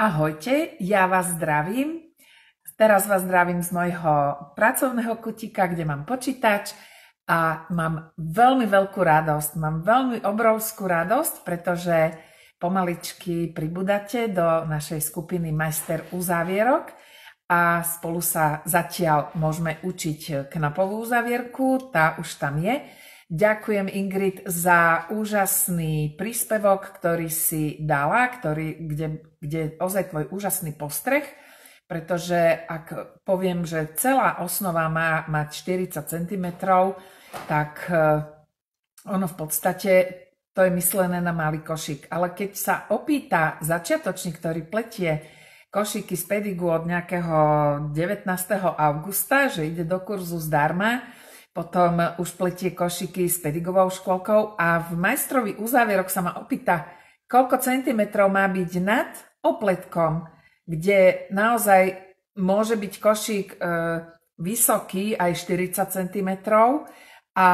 Ahojte, ja vás zdravím. Teraz vás zdravím z mojho pracovného kutika, kde mám počítač a mám veľmi veľkú radosť. Mám veľmi obrovskú radosť, pretože pomaličky pribudate do našej skupiny Majster uzávierok a spolu sa zatiaľ môžeme učiť knapovú uzávierku, tá už tam je. Ďakujem Ingrid za úžasný príspevok, ktorý si dala, ktorý, kde, kde ozaj tvoj úžasný postreh, pretože ak poviem, že celá osnova má mať 40 cm, tak eh, ono v podstate to je myslené na malý košík. Ale keď sa opýta začiatočník, ktorý pletie košíky z pedigu od nejakého 19. augusta, že ide do kurzu zdarma, potom už pletie košiky s pedigovou škôlkou a v majstrovi uzávierok sa ma opýta, koľko centimetrov má byť nad opletkom, kde naozaj môže byť košík e, vysoký aj 40 cm a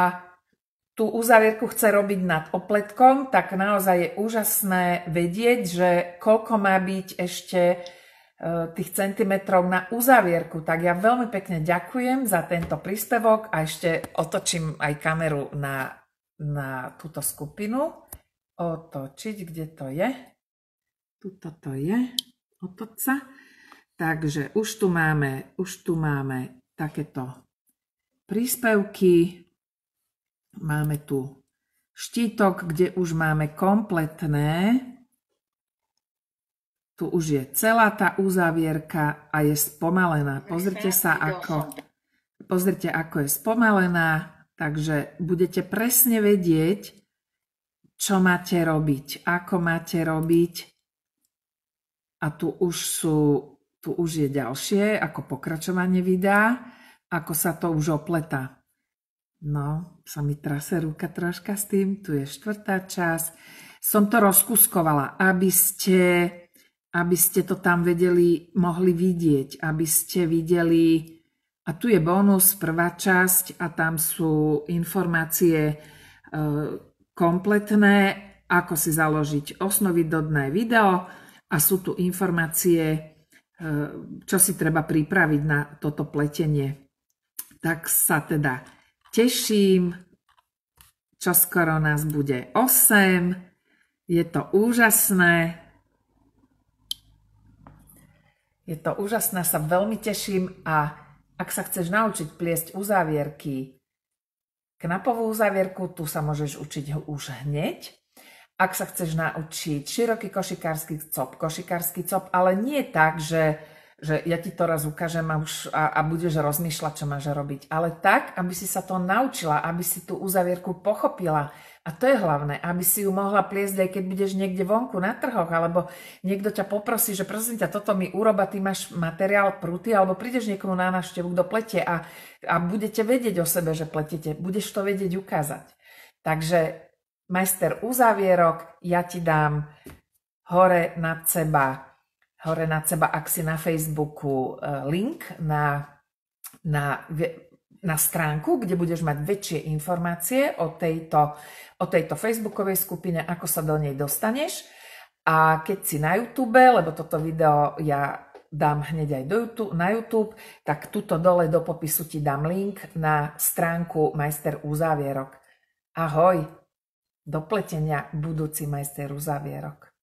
tú uzávierku chce robiť nad opletkom, tak naozaj je úžasné vedieť, že koľko má byť ešte tých centimetrov na uzavierku. Tak ja veľmi pekne ďakujem za tento príspevok a ešte otočím aj kameru na, na túto skupinu. Otočiť, kde to je? Tuto to je. Otoč sa. Takže už tu máme, už tu máme takéto príspevky. Máme tu štítok, kde už máme kompletné tu už je celá tá uzavierka a je spomalená. Pozrite sa, ako, pozrite, ako je spomalená, takže budete presne vedieť, čo máte robiť, ako máte robiť. A tu už sú, tu už je ďalšie, ako pokračovanie videa, ako sa to už opletá. No, sa mi trase ruka troška s tým, tu je štvrtá časť. Som to rozkuskovala, aby ste aby ste to tam vedeli, mohli vidieť, aby ste videli, a tu je bonus, prvá časť a tam sú informácie e, kompletné, ako si založiť osnovidodné video a sú tu informácie, e, čo si treba pripraviť na toto pletenie. Tak sa teda teším, čo skoro nás bude 8, je to úžasné, je to úžasné, sa veľmi teším a ak sa chceš naučiť pliesť uzávierky, knapovú uzávierku, tu sa môžeš učiť už hneď. Ak sa chceš naučiť široký košikársky cop, košikársky cop, ale nie tak, že, že ja ti to raz ukážem a, už, a, a budeš rozmýšľať, čo máš robiť, ale tak, aby si sa to naučila, aby si tú uzávierku pochopila, a to je hlavné, aby si ju mohla pliesť aj keď budeš niekde vonku na trhoch, alebo niekto ťa poprosí, že prosím ťa, toto mi uroba, ty máš materiál pruty, alebo prídeš niekomu na návštevu, kto pletie a, a budete vedieť o sebe, že pletete. Budeš to vedieť ukázať. Takže majster uzávierok, ja ti dám hore nad seba, hore nad seba, ak si na Facebooku, eh, link na, na na stránku, kde budeš mať väčšie informácie o tejto, o tejto facebookovej skupine, ako sa do nej dostaneš. A keď si na YouTube, lebo toto video ja dám hneď aj do YouTube, na YouTube, tak tuto dole do popisu ti dám link na stránku Majster uzávierok. Ahoj, do pletenia budúci majster uzávierok.